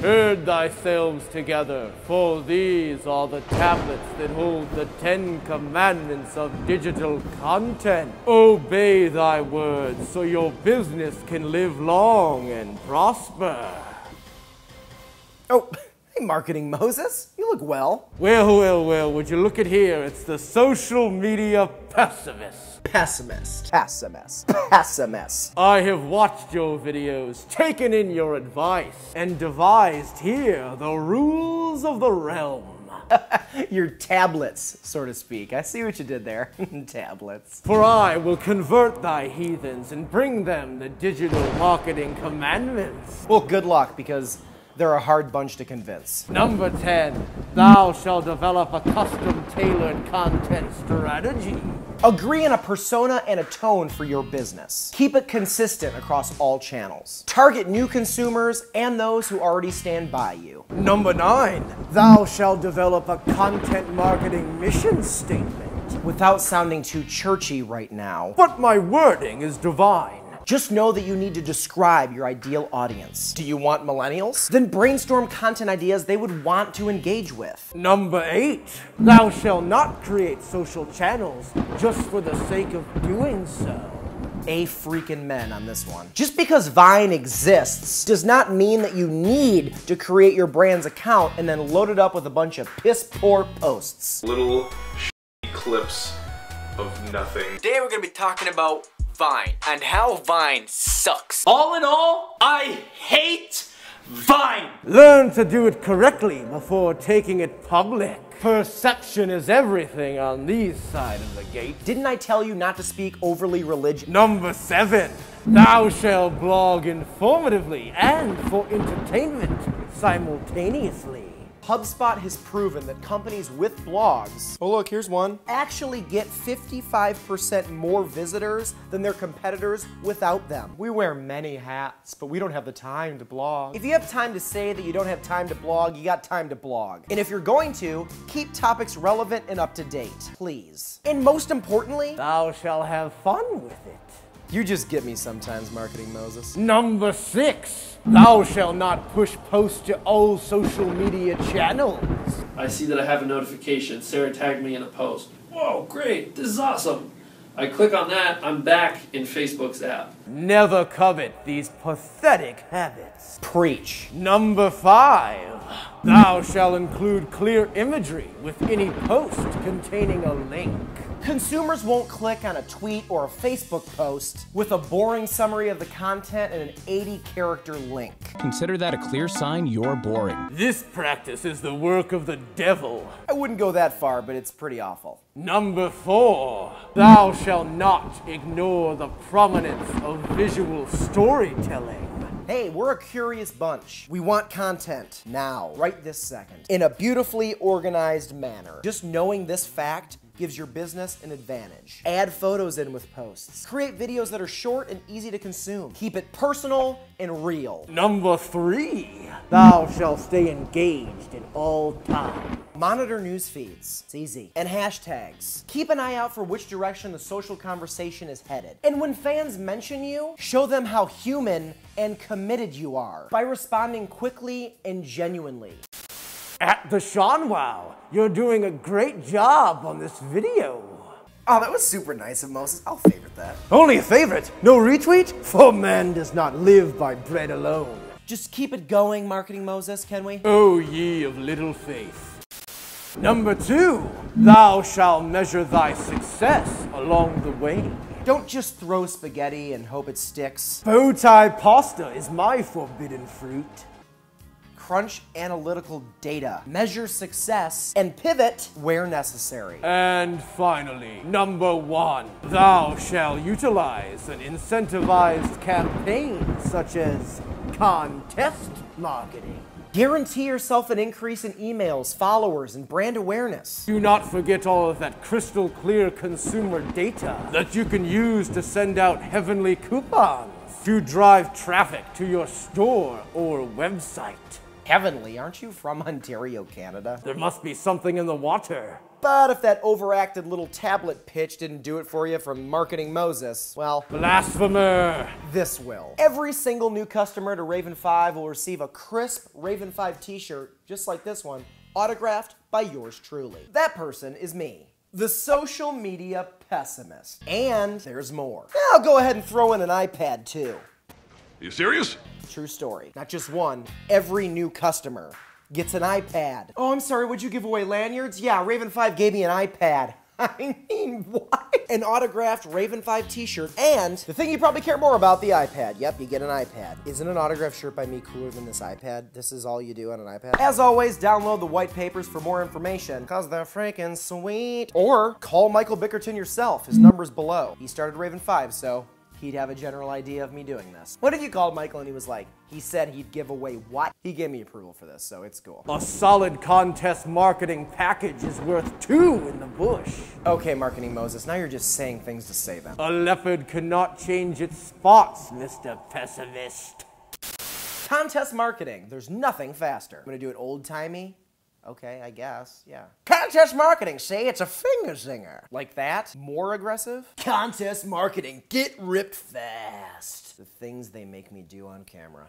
Herd thyself together, for these are the tablets that hold the Ten Commandments of digital content. Obey thy words so your business can live long and prosper. Oh, hey, Marketing Moses. You look well. Well, well, well, would you look at here? It's the social media pessimist. Pessimist. Pessimist. Pessimist. I have watched your videos, taken in your advice, and devised here the rules of the realm. Your tablets, so to speak. I see what you did there. tablets. For I will convert thy heathens and bring them the digital marketing commandments. Well, good luck because they're a hard bunch to convince. Number 10, thou shalt develop a custom tailored content strategy. Agree on a persona and a tone for your business. Keep it consistent across all channels. Target new consumers and those who already stand by you. Number 9, thou shalt develop a content marketing mission statement. Without sounding too churchy right now, But my wording is divine. Just know that you need to describe your ideal audience. Do you want millennials? Then brainstorm content ideas they would want to engage with. Number 8, thou shalt not create social channels just for the sake of doing so. A freaking men on this one. Just because Vine exists does not mean that you need to create your brand's account and then load it up with a bunch of piss poor posts. little clips of nothing. Today we're gonna be talking about Vine and how Vine sucks. All in all, I hate Vine. Learn to do it correctly before taking it public. Perception is everything on these side of the gate. Didn't I tell you not to speak overly religious? Number seven, thou shalt blog informatively and for entertainment simultaneously. HubSpot has proven that companies with blogs, oh look, here's one, actually get 55% more visitors than their competitors without them. We wear many hats, but we don't have the time to blog. If you have time to say that you don't have time to blog, you got time to blog. And if you're going to, keep topics relevant and up to date, please. And most importantly, Thou shall have fun with it. You just get me sometimes, Marketing Moses. Number six, thou shalt not push posts to all social media channels. I see that I have a notification. Sarah tagged me in a post. Whoa, great, this is awesome. I click on that, I'm back in Facebook's app. Never covet these pathetic habits. Preach. Number five, thou shalt include clear imagery with any post containing a link. Consumers won't click on a tweet or a Facebook post with a boring summary of the content and an 80 character link. Consider that a clear sign you're boring. This practice is the work of the devil. I wouldn't go that far, but it's pretty awful. Number four, thou shalt not ignore the prominence of visual storytelling. Hey, we're a curious bunch. We want content now, right this second, in a beautifully organized manner. Just knowing this fact gives your business an advantage. Add photos in with posts. Create videos that are short and easy to consume. Keep it personal and real. Number three, thou shalt stay engaged at all times. Monitor news feeds. It's easy. And hashtags. Keep an eye out for which direction the social conversation is headed. And when fans mention you, show them how human and committed you are by responding quickly and genuinely. At the Sean Wow, you're doing a great job on this video. Oh, that was super nice of Moses. I'll favorite that. Only a favorite, no retweet? For man does not live by bread alone. Just keep it going, Marketing Moses, can we? Oh, ye of little faith. Number two, thou shalt measure thy success along the way. Don't just throw spaghetti and hope it sticks. Bow tie pasta is my forbidden fruit. Crunch analytical data, measure success, and pivot where necessary. And finally, number one, thou shalt utilize an incentivized campaign such as contest marketing. Guarantee yourself an increase in emails, followers, and brand awareness. Do not forget all of that crystal clear consumer data that you can use to send out heavenly coupons to drive traffic to your store or website. Heavenly, aren't you from Ontario, Canada? There must be something in the water. But if that overacted little tablet pitch didn't do it for you from Marketing Moses, well, Blasphemer! this will. Every single new customer to Raven 5 will receive a crisp Raven 5 t-shirt, just like this one, autographed by yours truly. That person is me. The social media pessimist. And there's more. I'll go ahead and throw in an iPad too. You serious? True story. Not just one, every new customer gets an iPad. Oh, I'm sorry, would you give away lanyards? Yeah, Raven 5 gave me an iPad. I mean, what? An autographed Raven 5 t-shirt, and the thing you probably care more about, the iPad. Yep, you get an iPad. Isn't an autographed shirt by me cooler than this iPad? This is all you do on an iPad? As always, download the white papers for more information, cause they're freaking sweet. Or call Michael Bickerton yourself. His number's below. He started Raven 5, so he'd have a general idea of me doing this. What if you called Michael and he was like, he said he'd give away what? He gave me approval for this, so it's cool. A solid contest marketing package is worth two in the bush. Okay, Marketing Moses, now you're just saying things to say them. A leopard cannot change its spots, Mr. Pessimist. Contest marketing, there's nothing faster. I'm gonna do it old timey. Okay, I guess, yeah. Contest marketing, see? it's a finger zinger. Like that? More aggressive? Contest marketing, get ripped fast. The things they make me do on camera.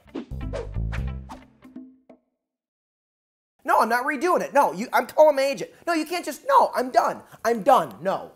No, I'm not redoing it. No, you, I'm oh, calling my agent. No, you can't just, no, I'm done. I'm done. No,